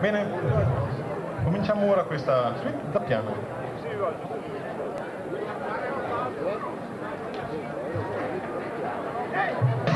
Bene, cominciamo ora questa suite da piano. Hey!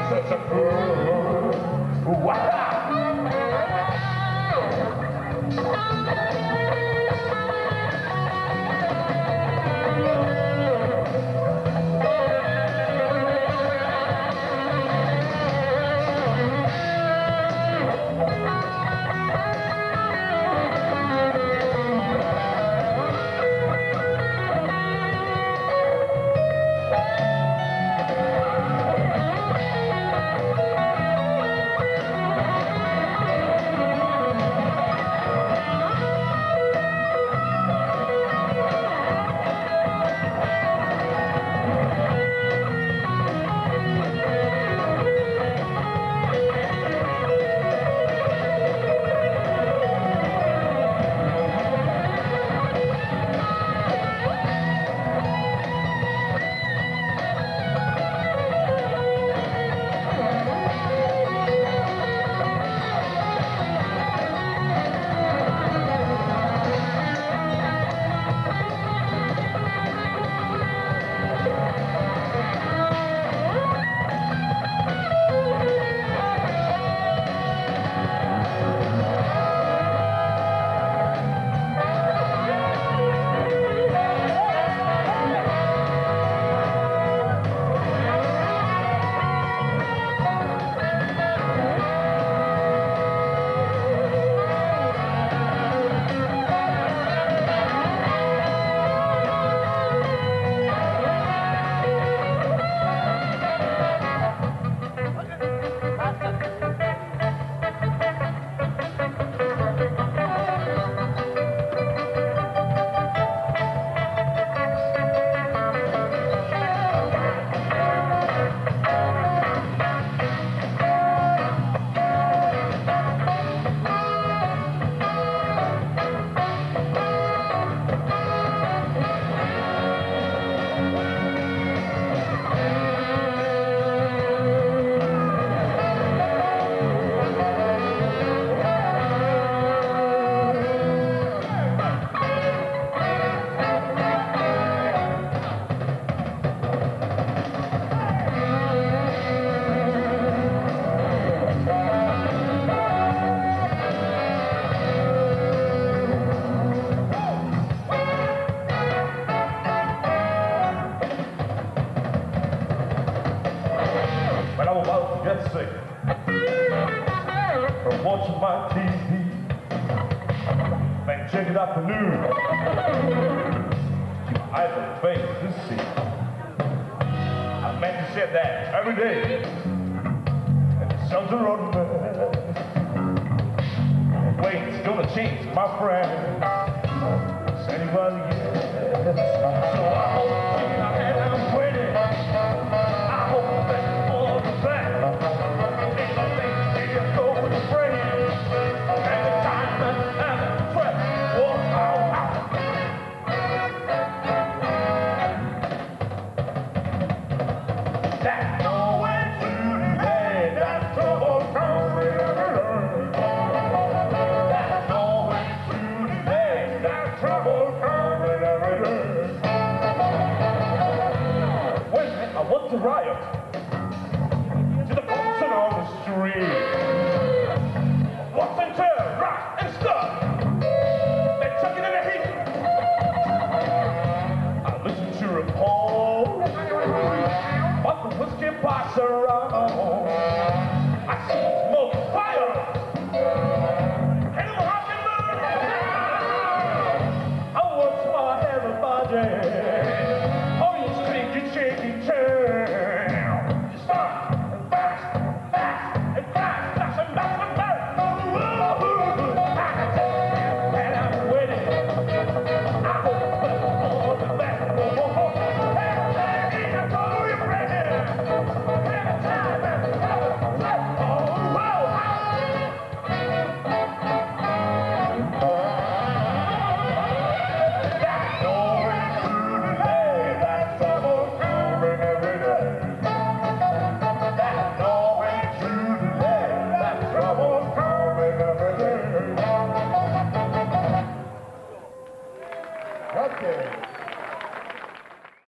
such a fool. From watching my TV Man, check it out the news to idle face to see. I meant to say that every day and the sun's a road Wait, it's gonna change, my friend. Does anybody riot.